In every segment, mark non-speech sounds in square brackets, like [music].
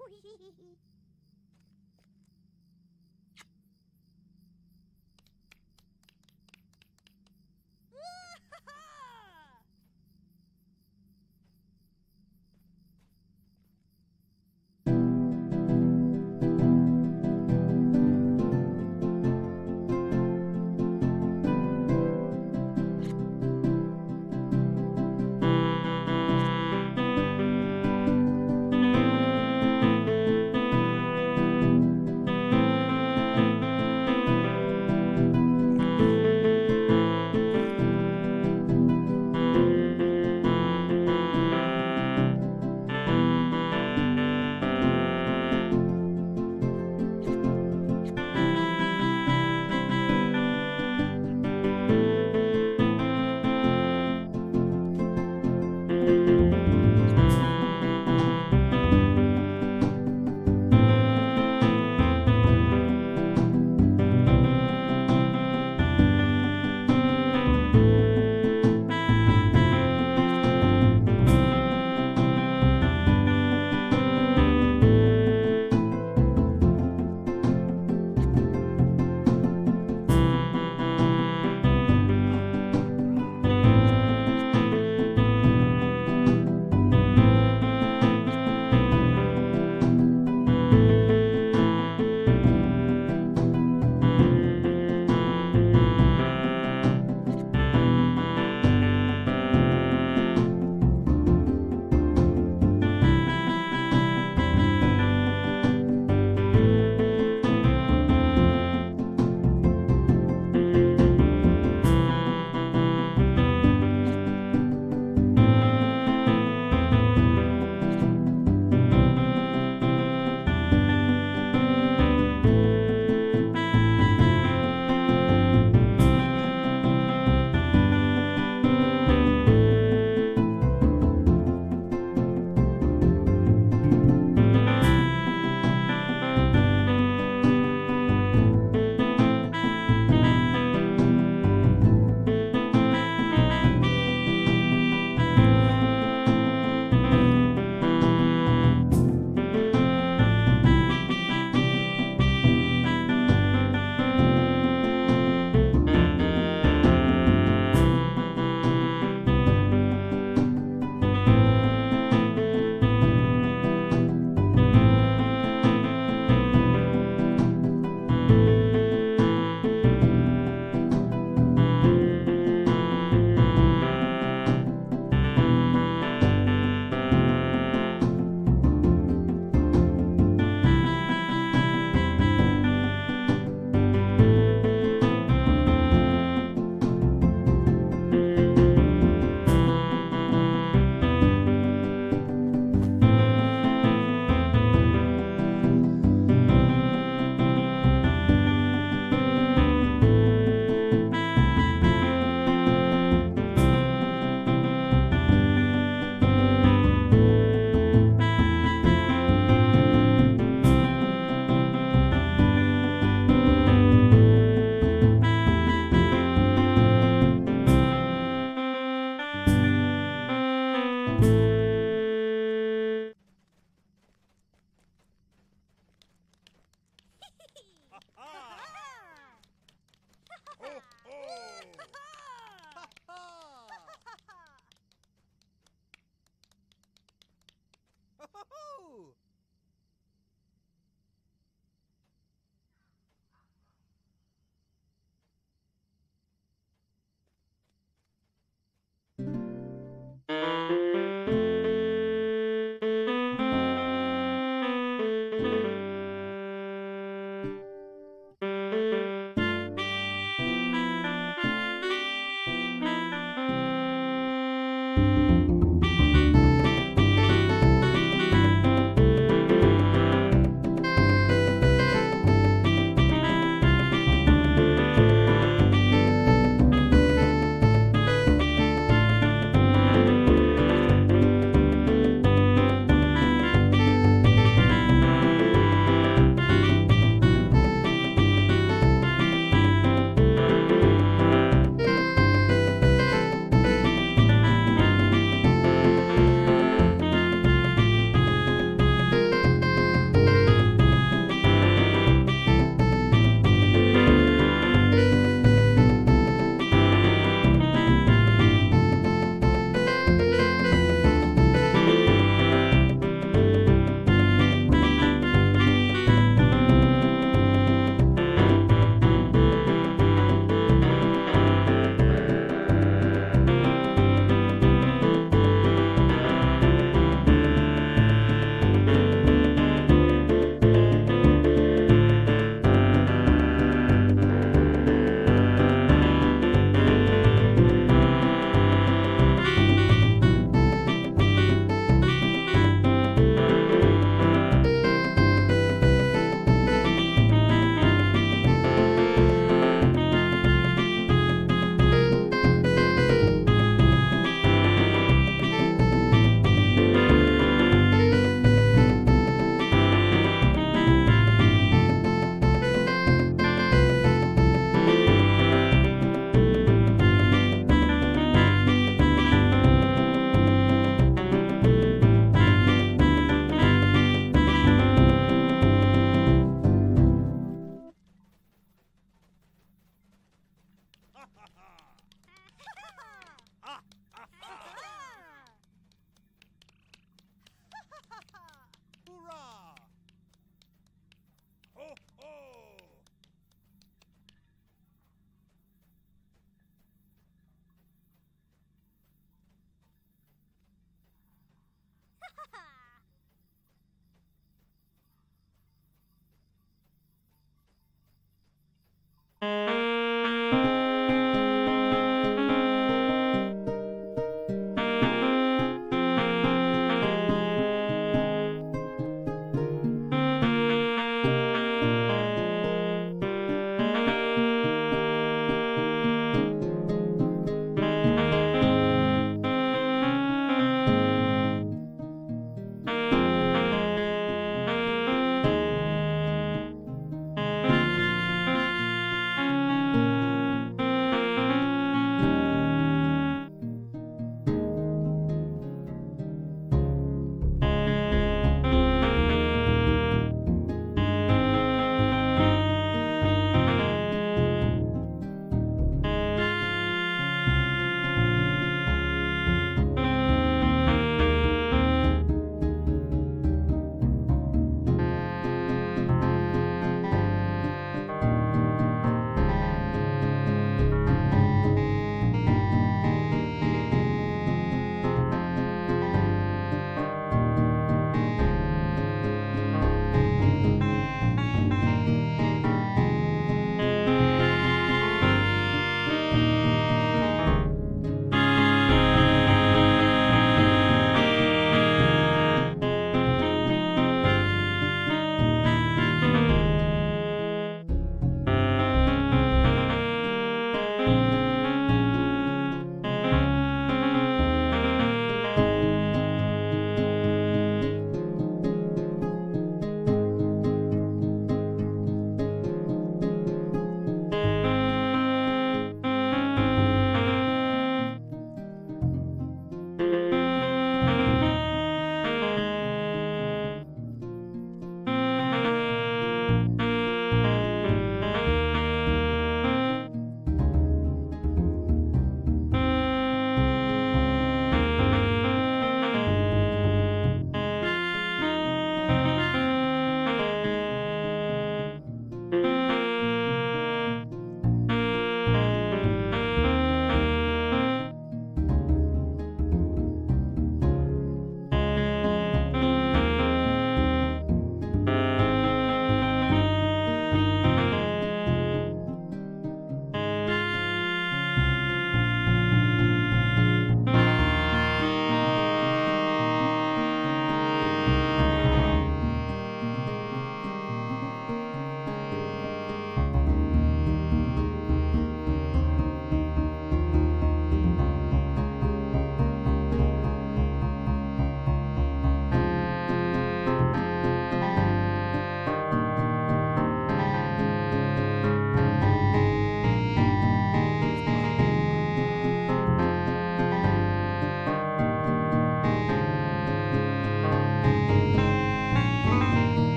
[laughs] Wee.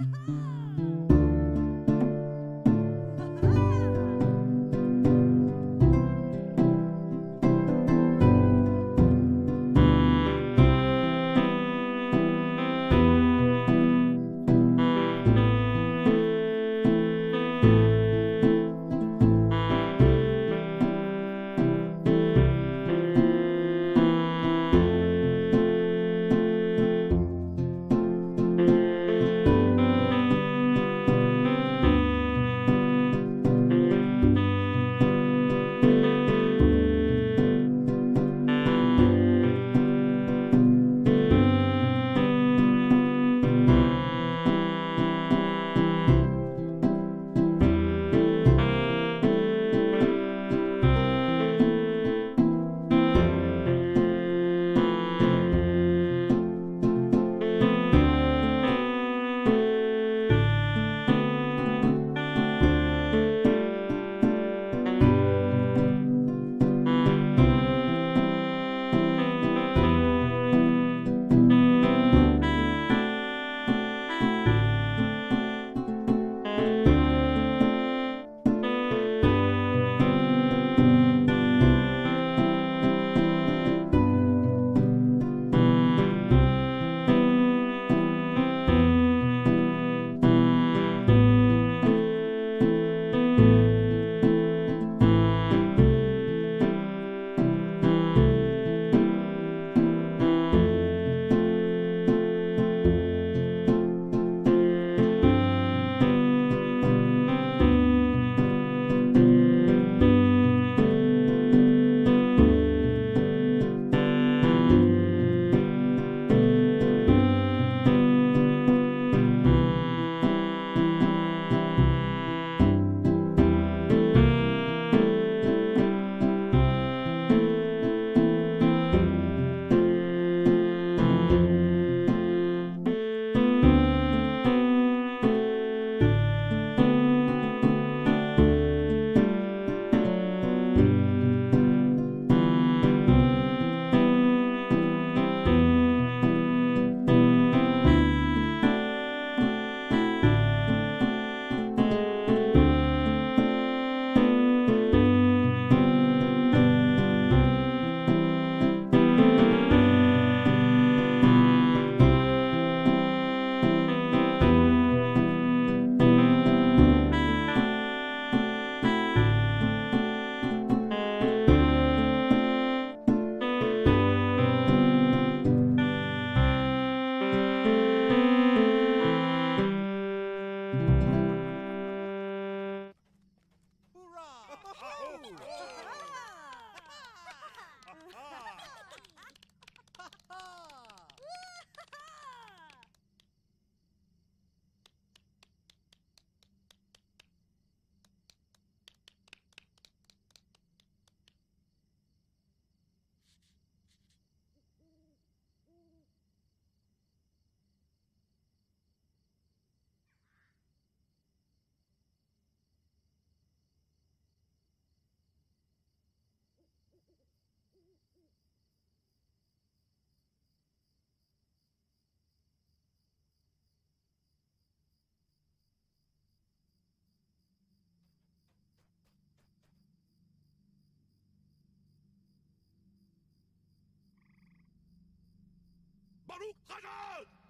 Ha-ha! [laughs] Baruk Khazâd! Ha ha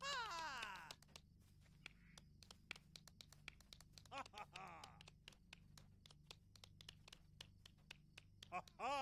ha! Ha ha! ha!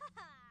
Ha [laughs] ha!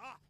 Ha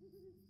Ho, [laughs] ho!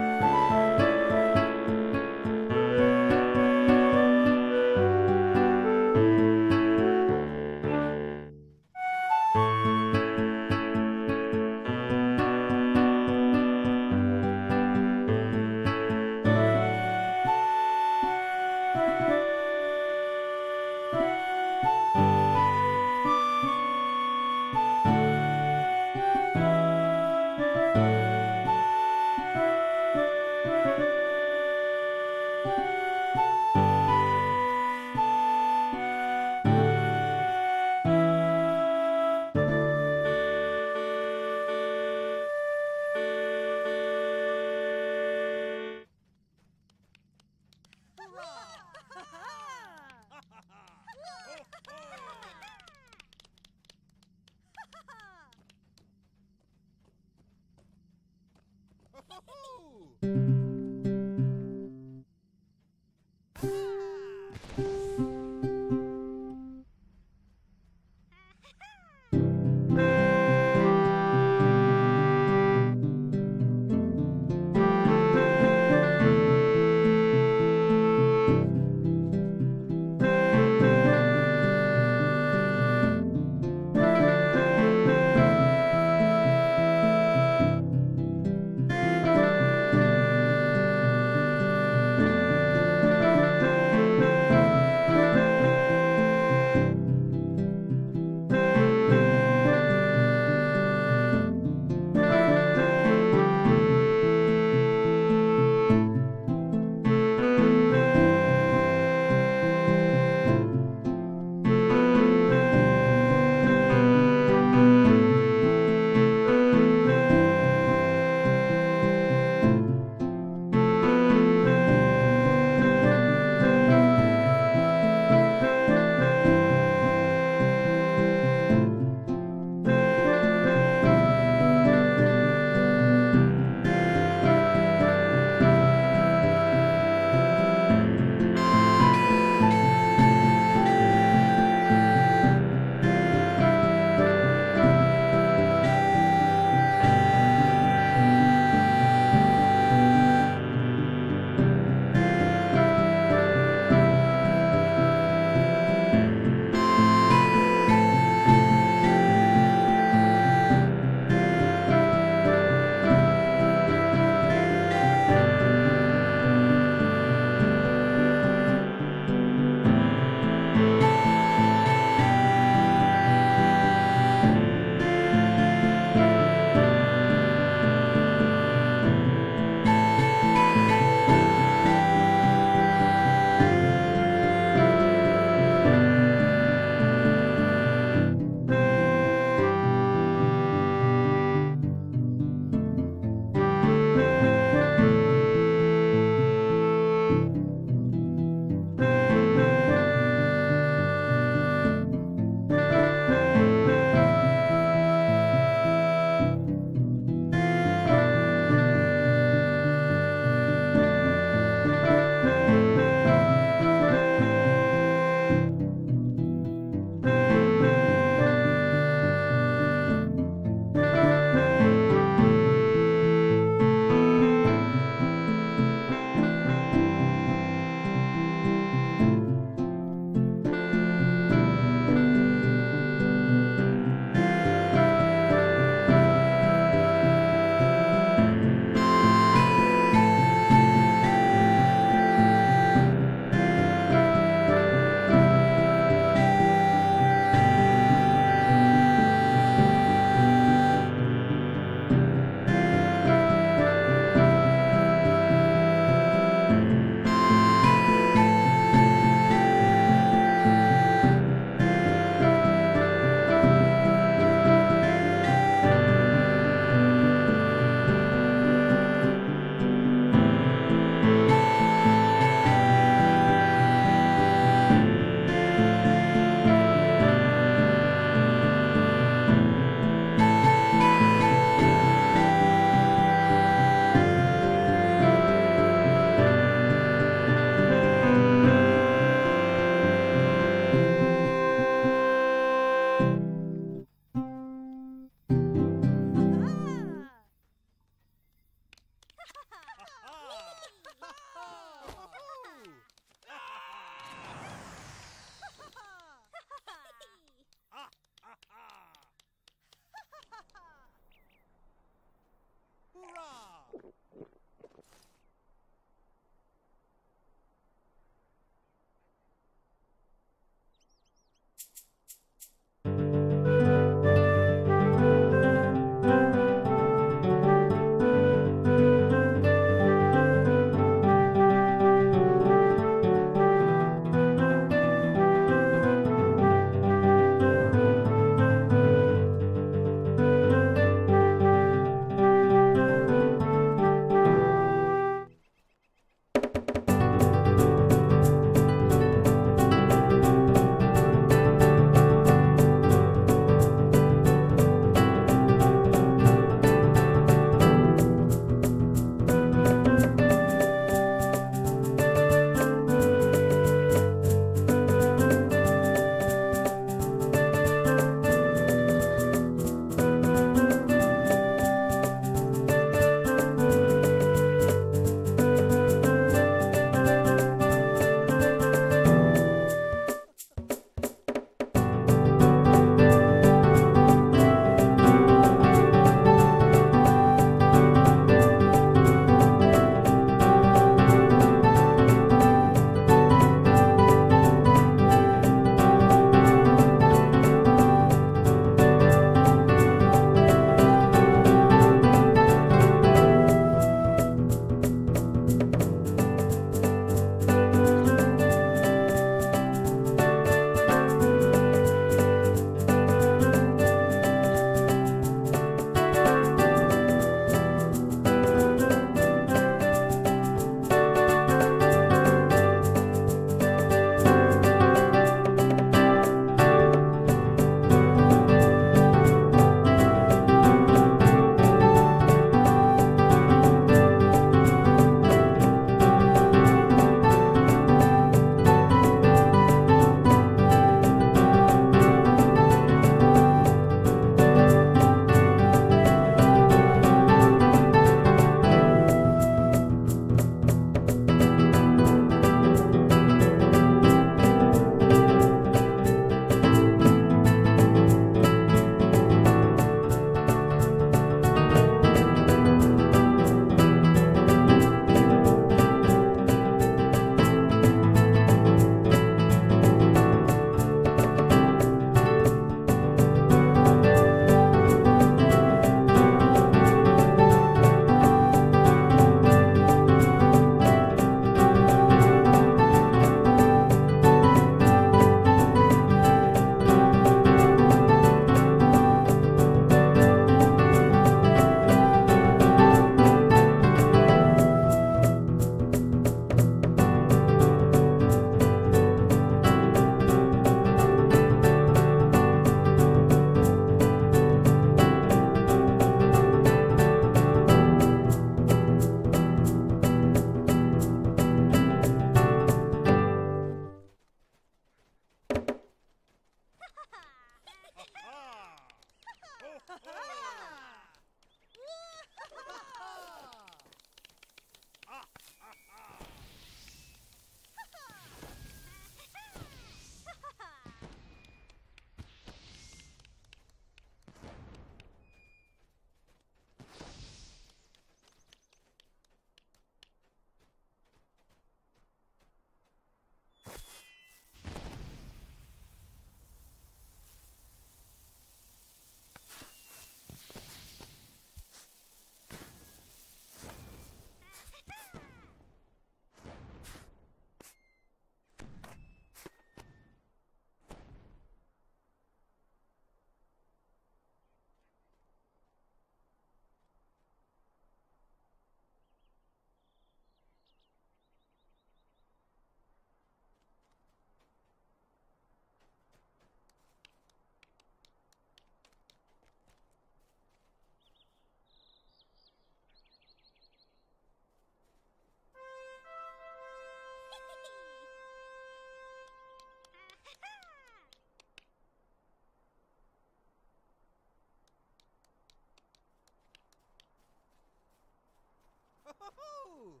Ho-ho-ho!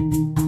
Ah,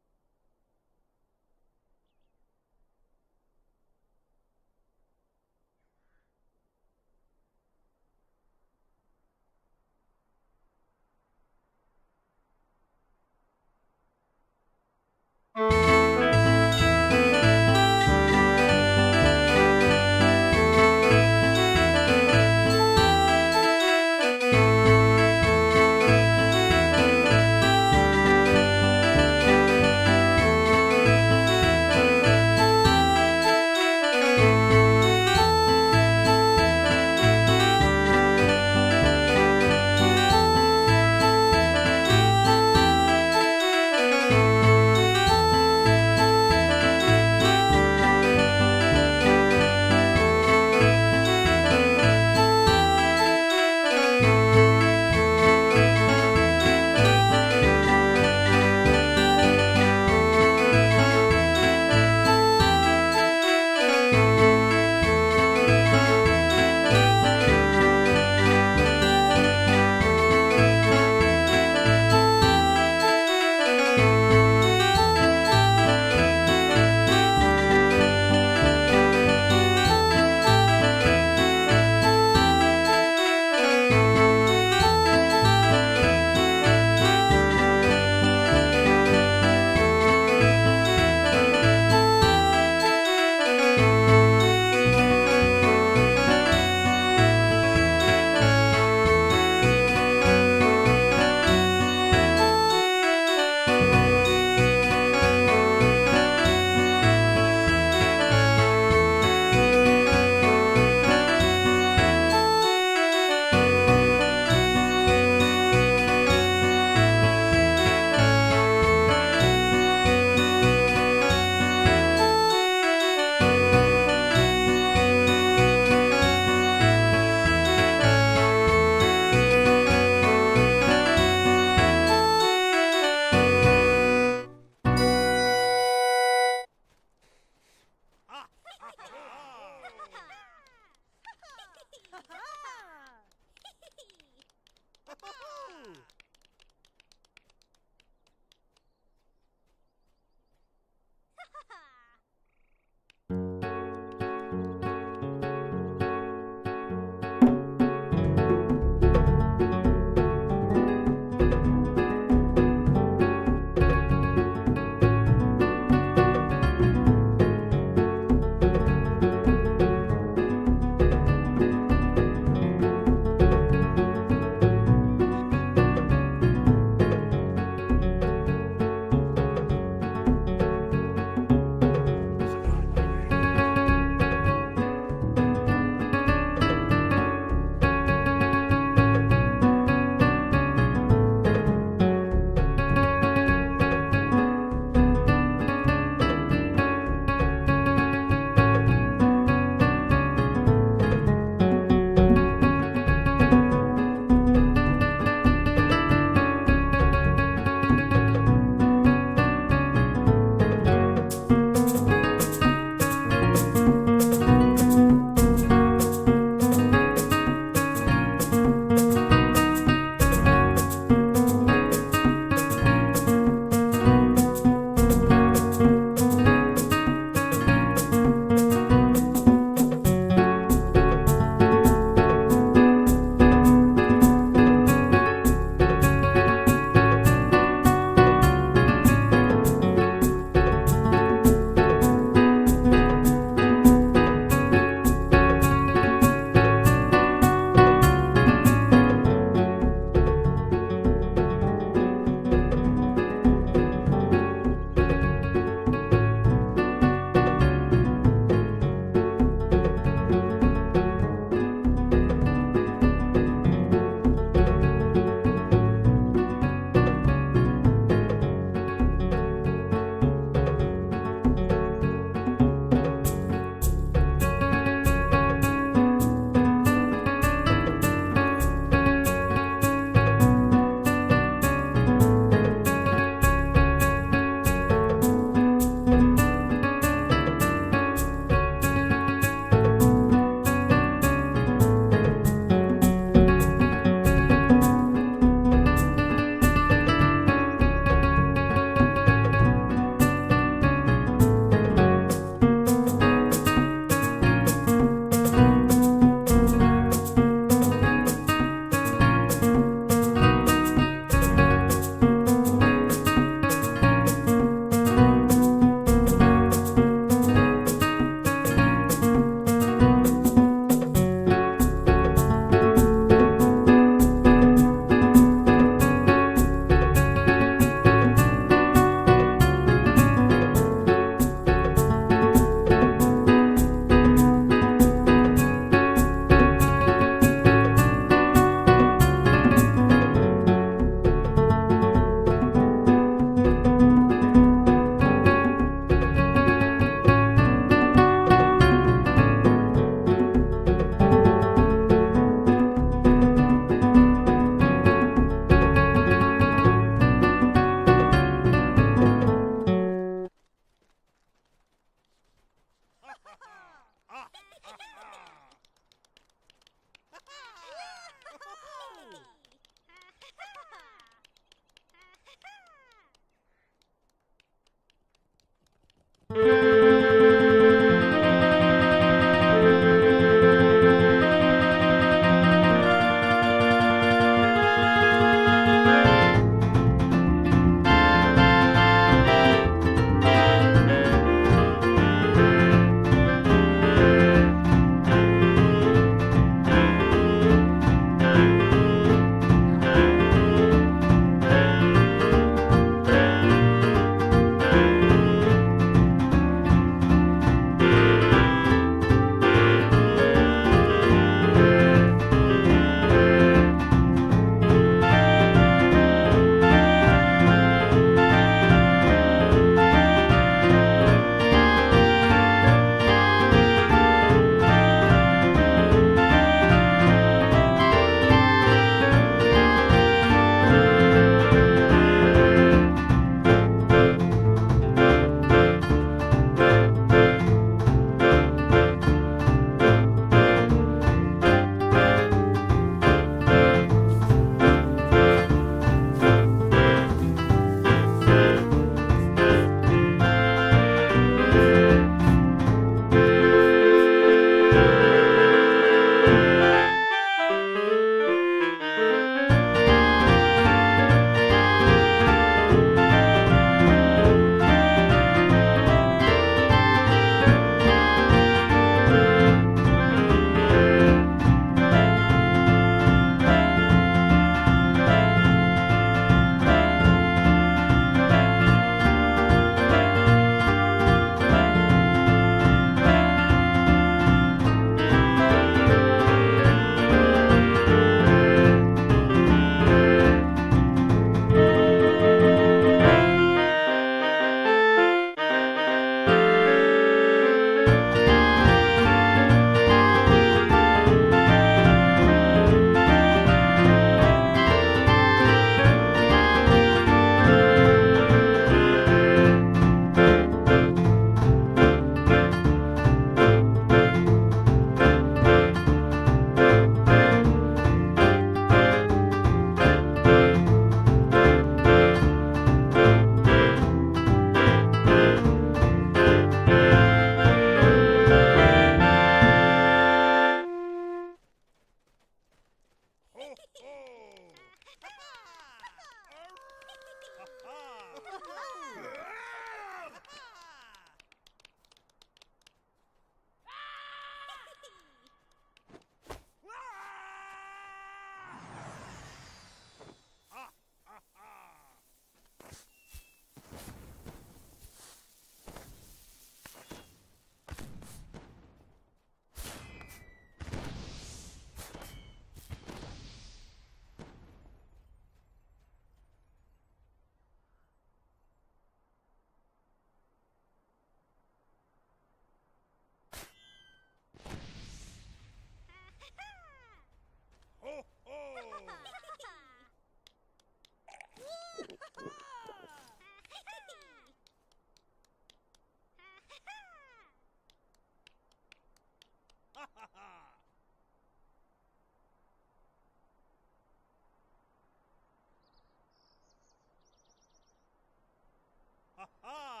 Ah!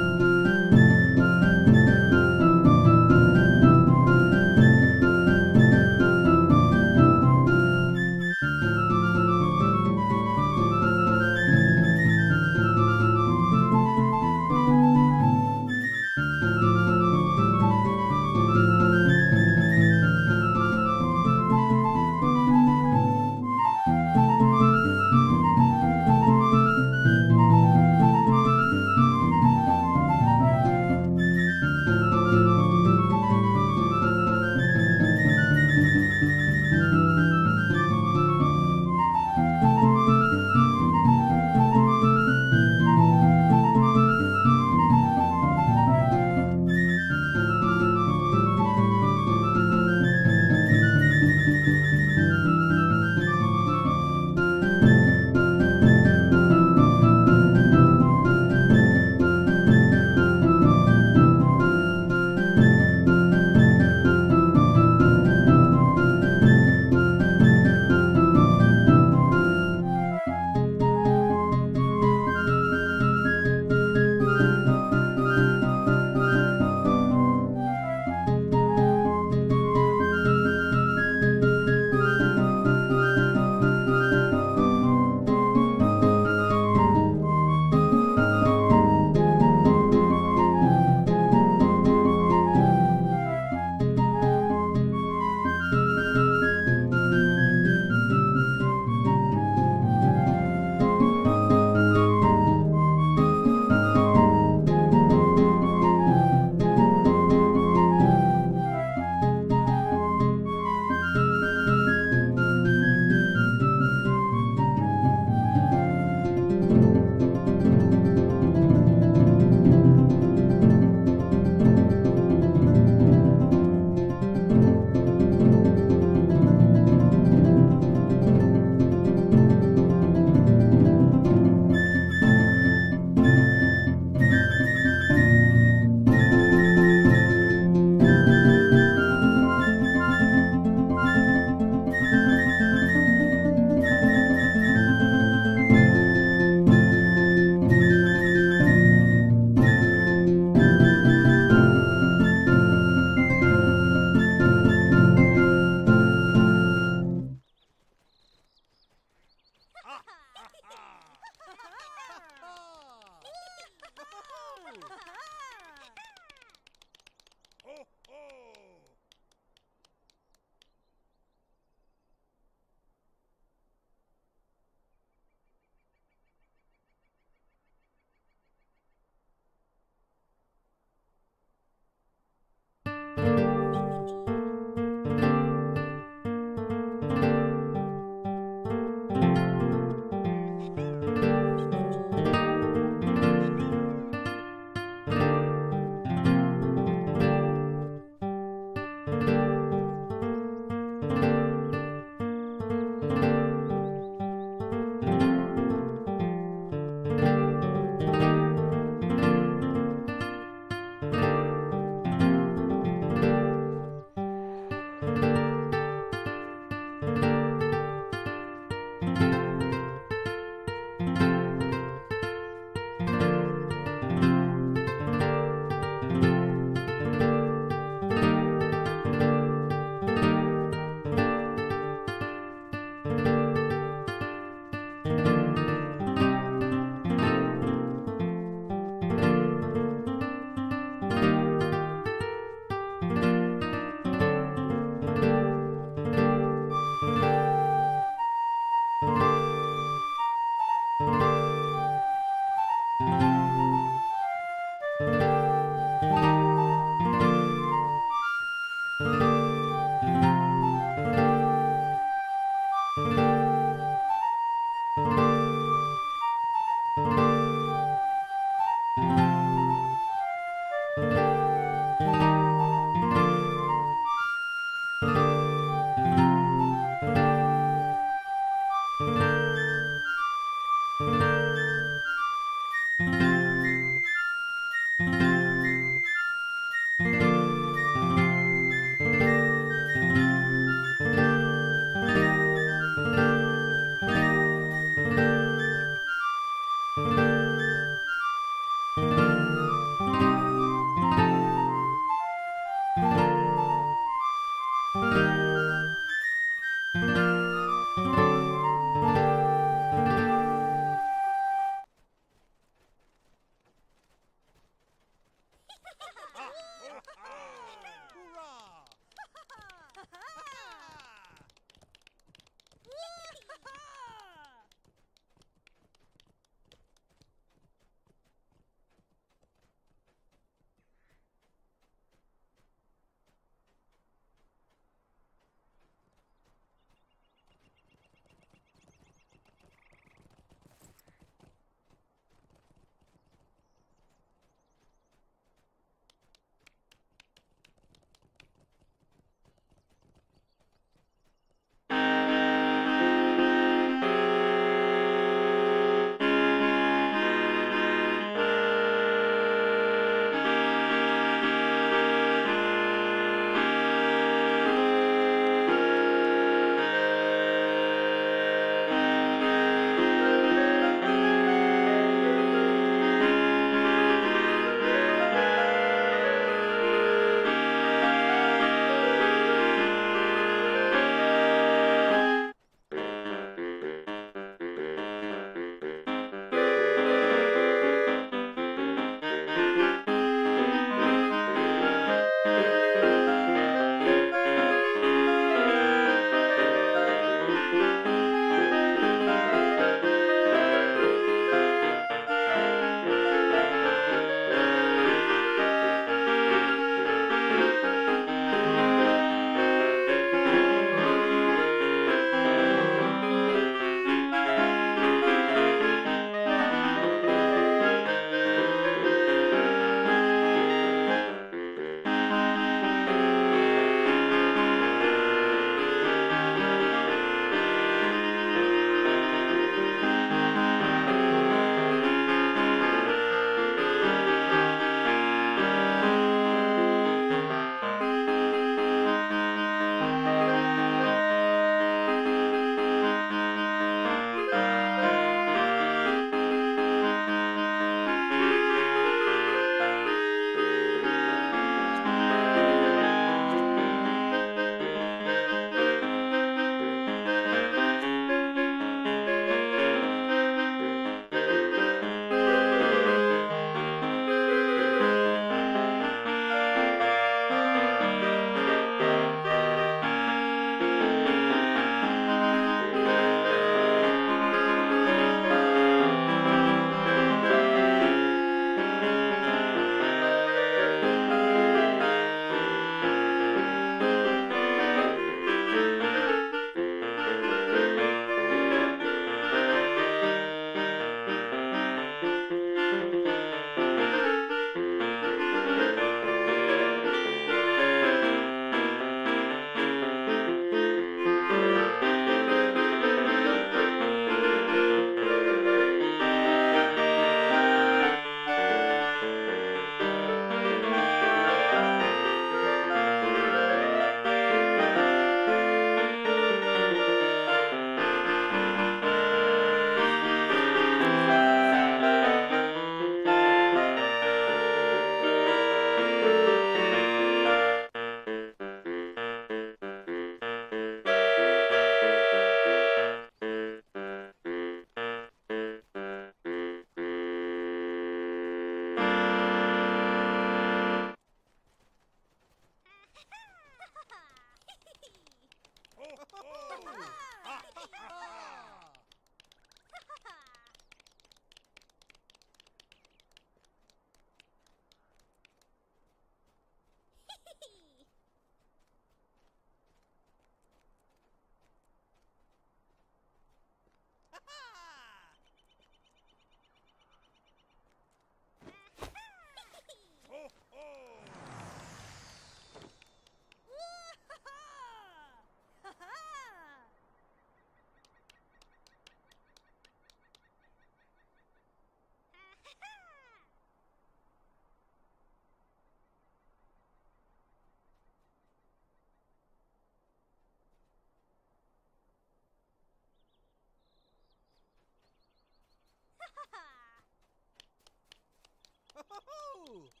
Ho-ho-ho!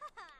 Ha [laughs] ha!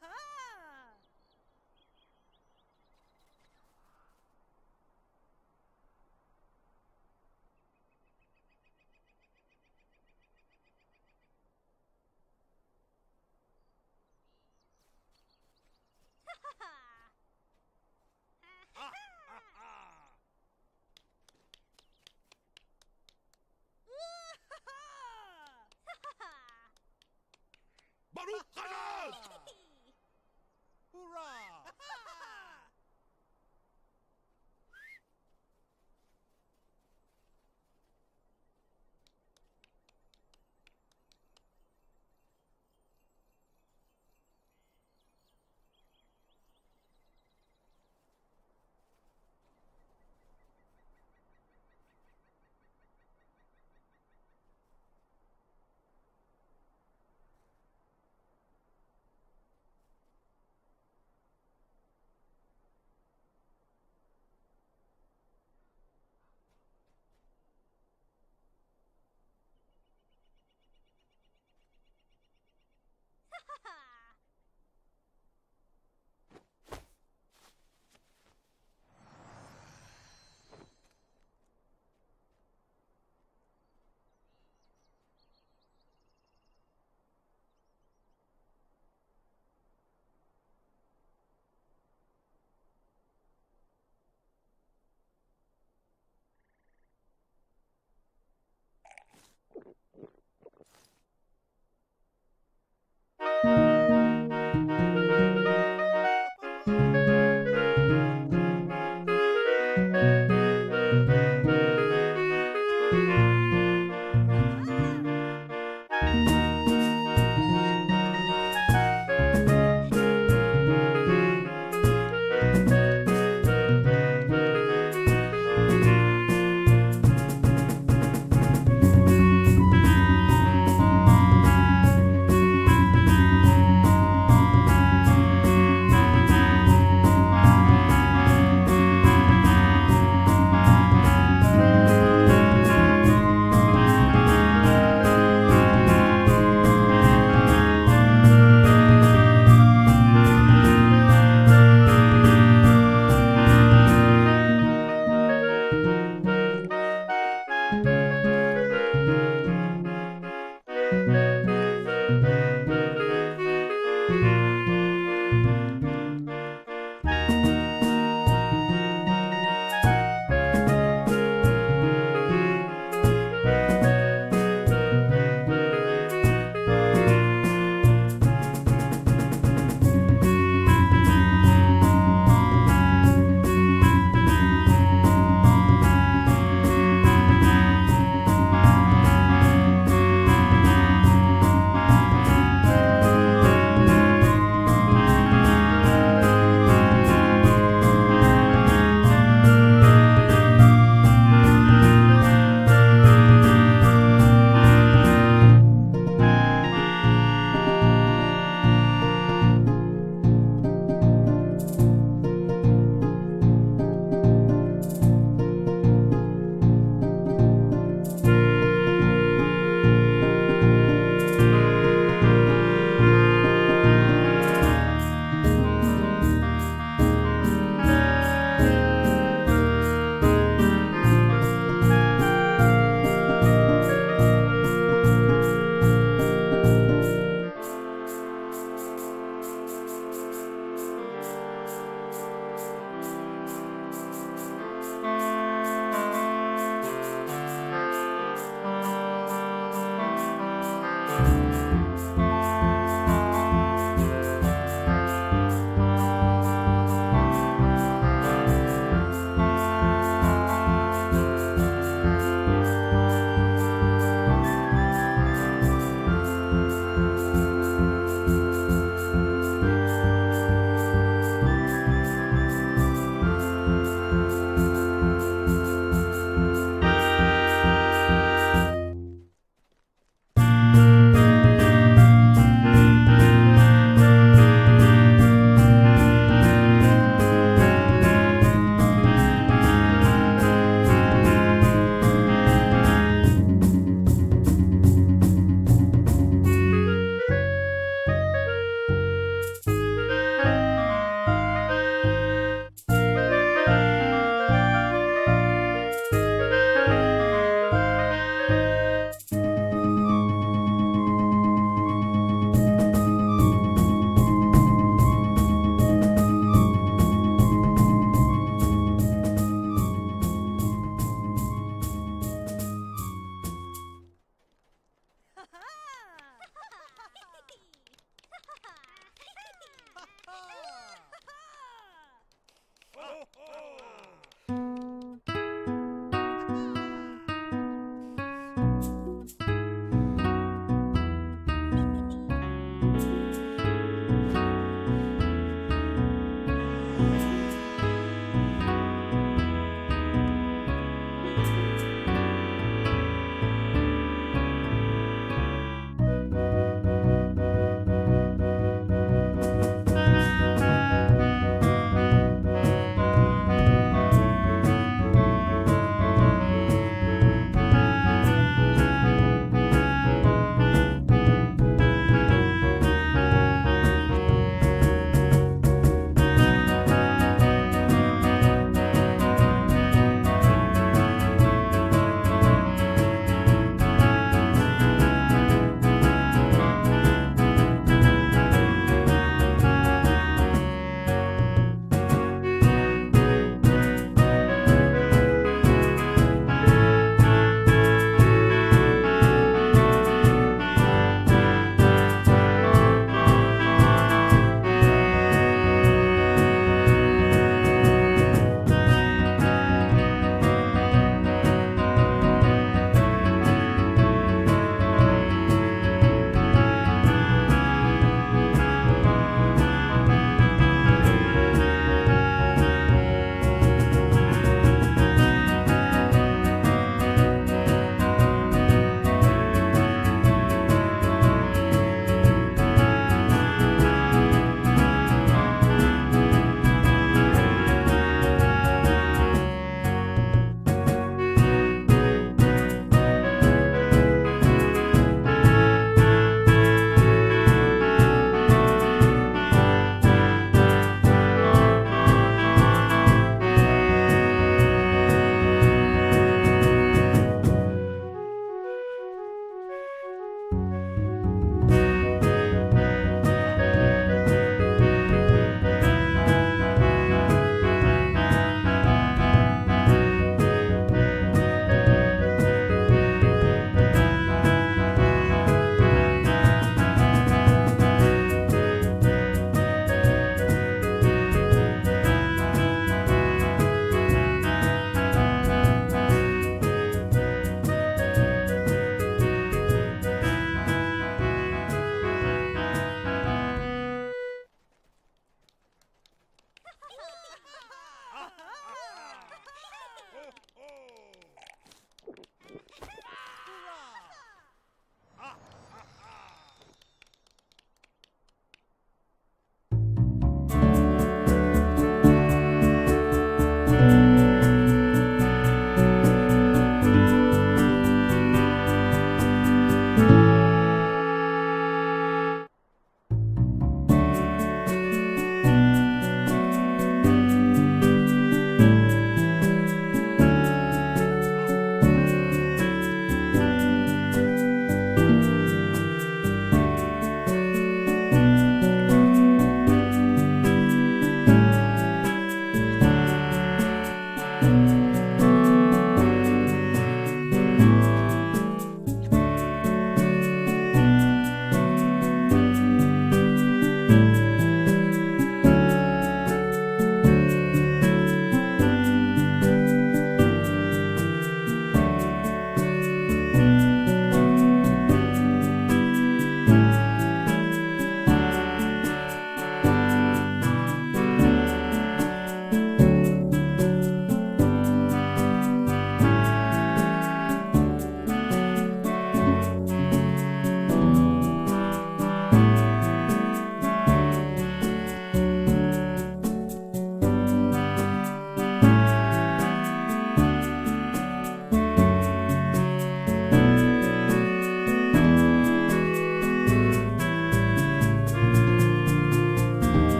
Ha ha! Ha [laughs] ha!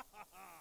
ha ha ha!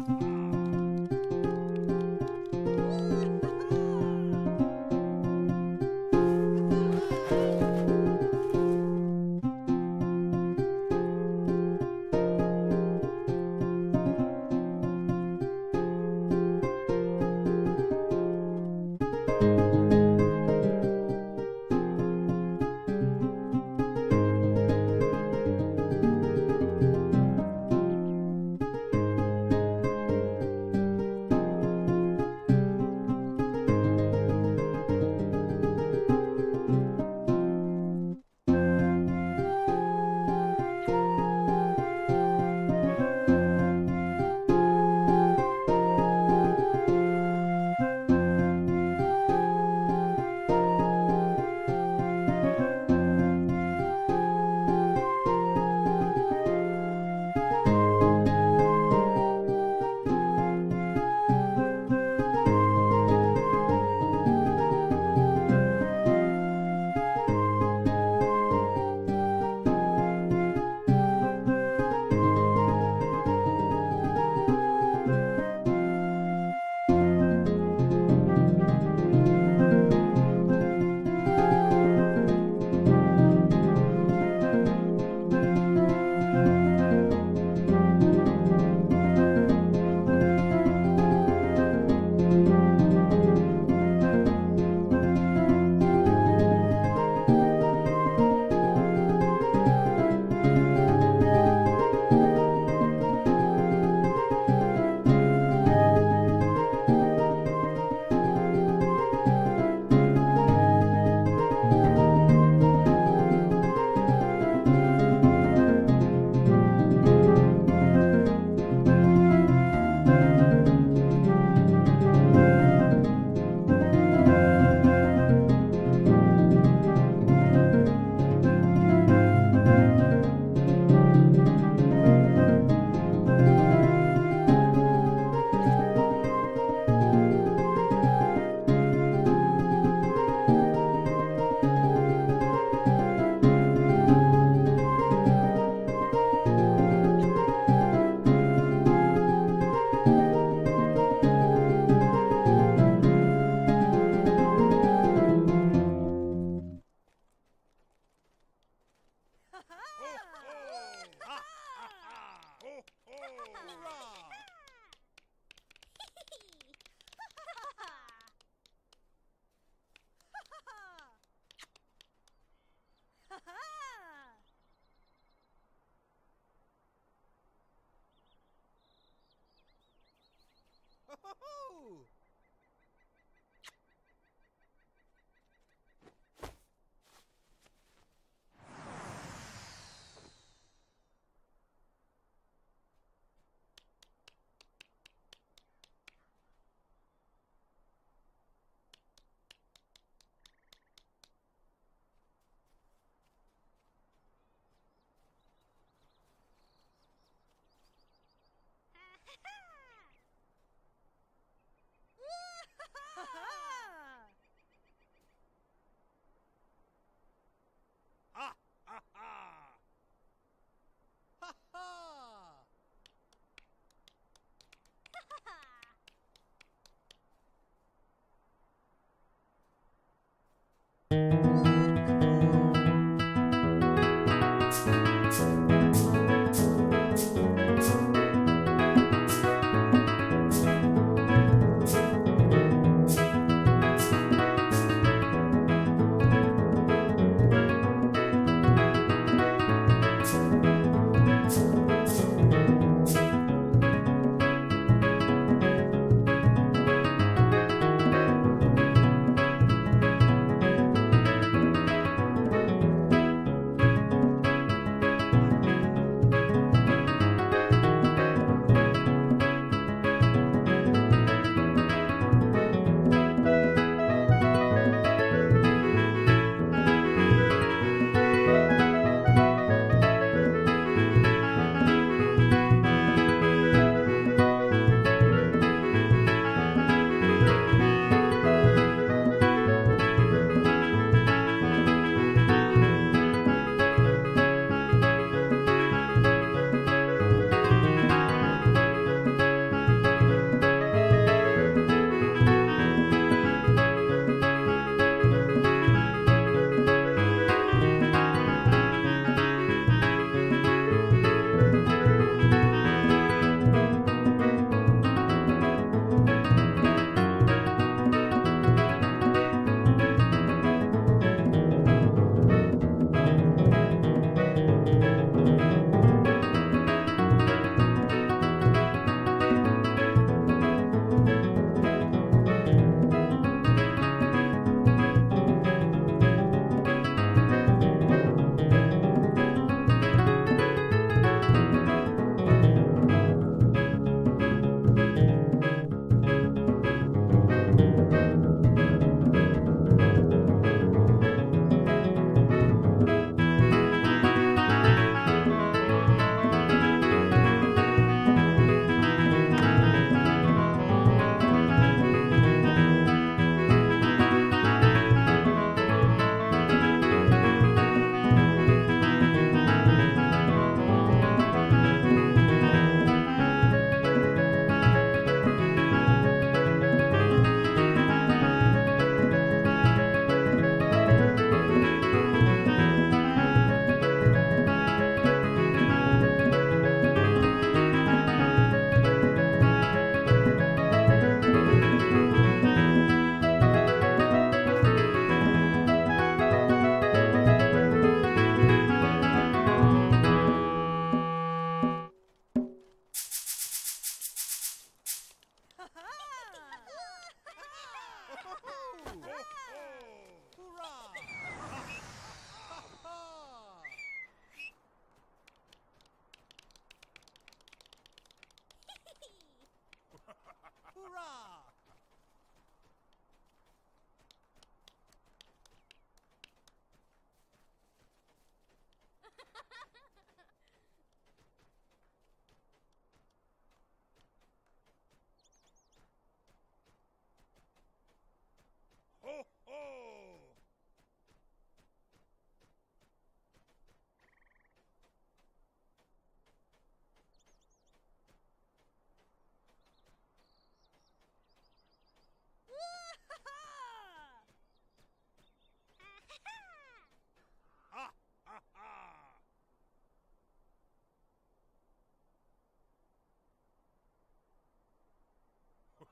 Ho-ho-ho! [laughs]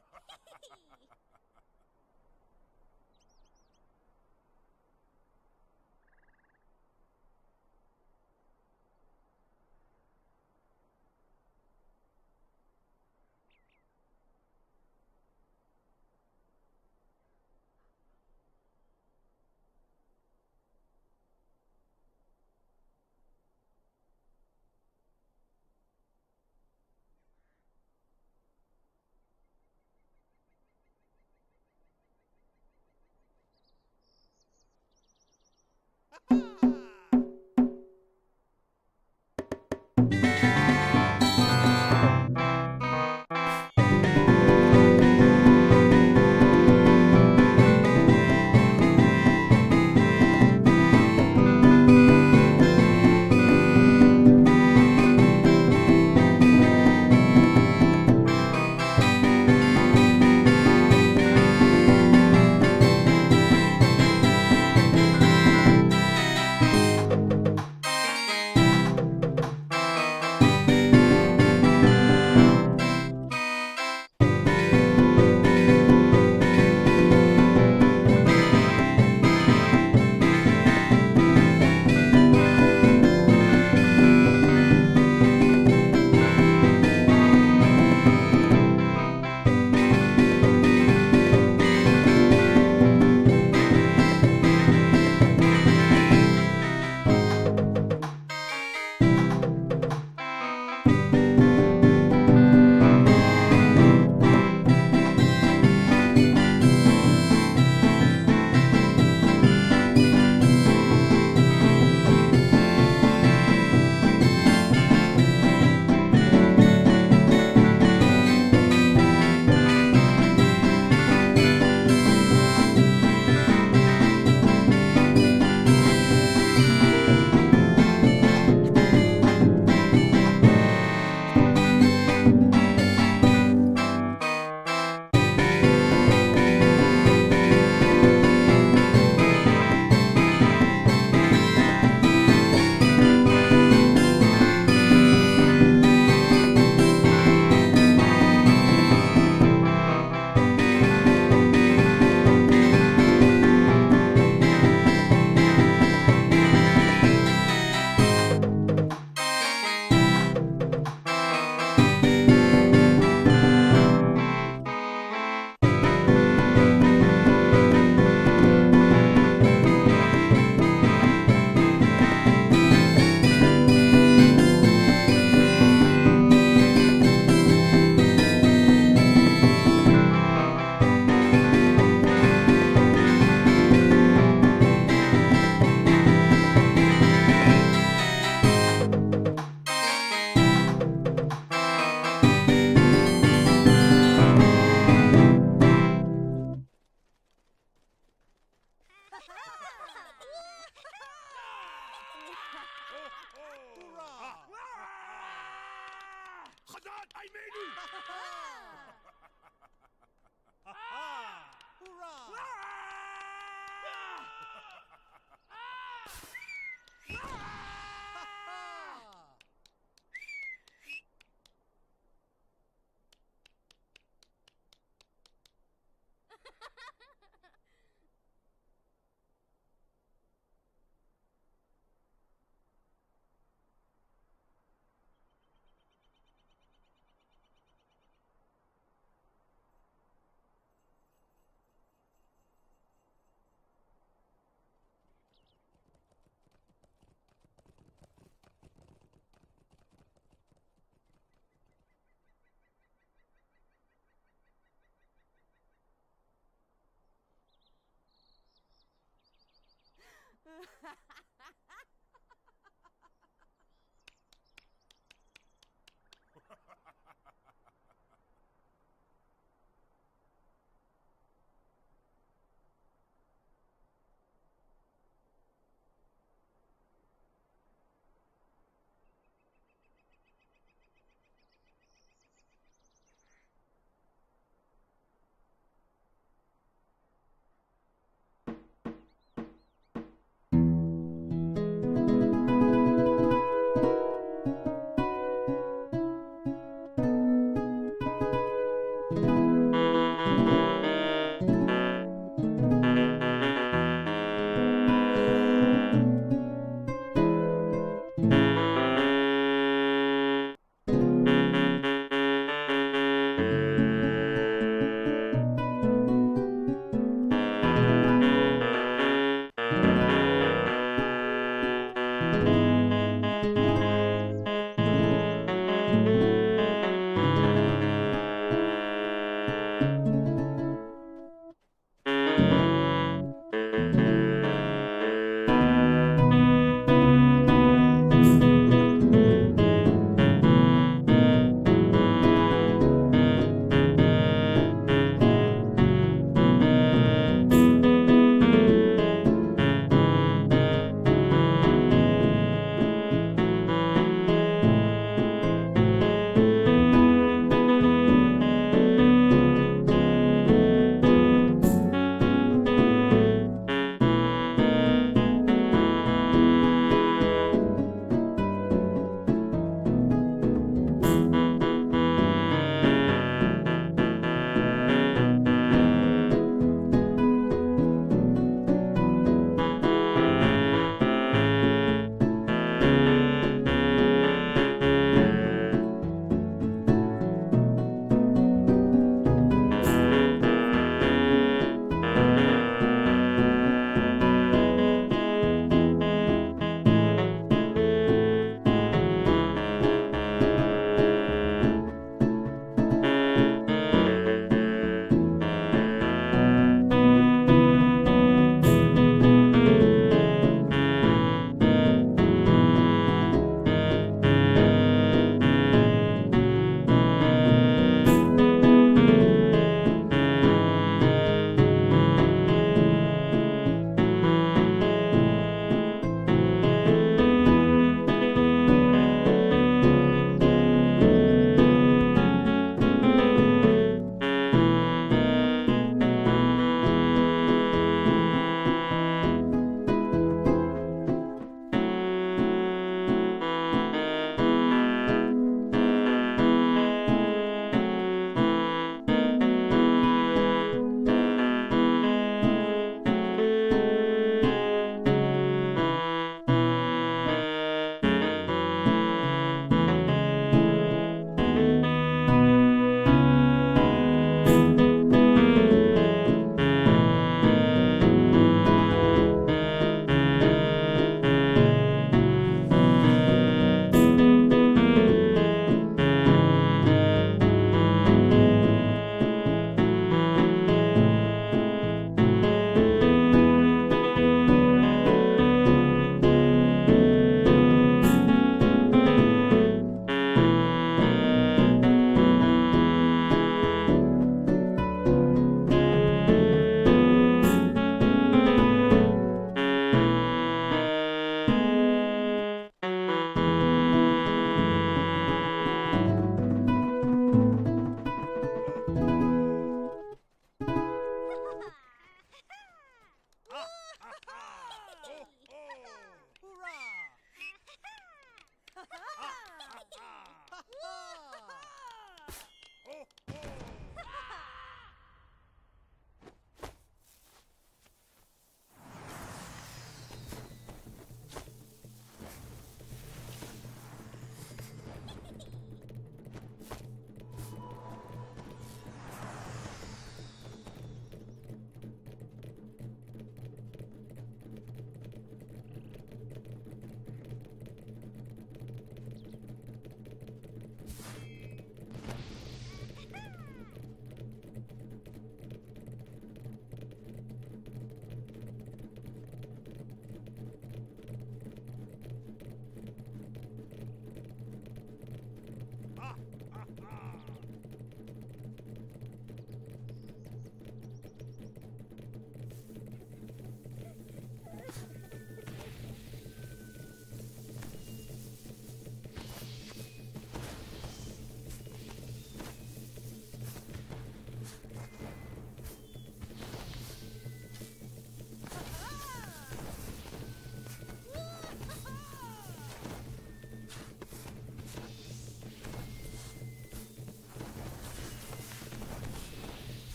Khazâd, I made you! Ha ha ha!